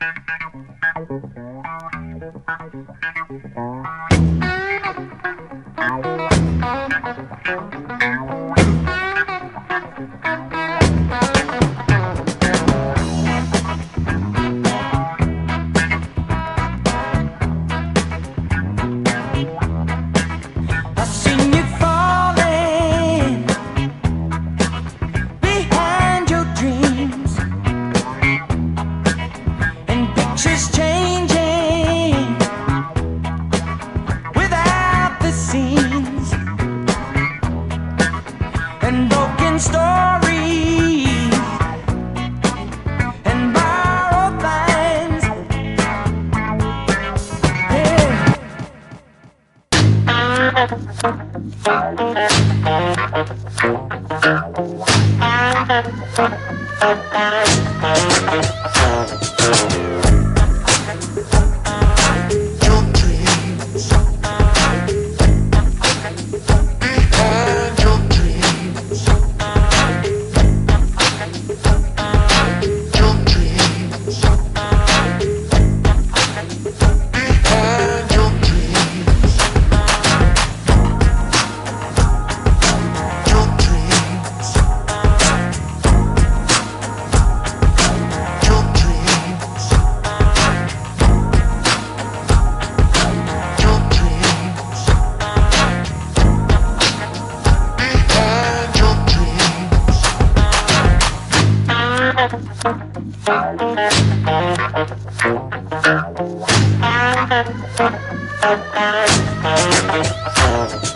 Thank you. Pictures changing without the scenes and broken stories and borrowed. Thank you.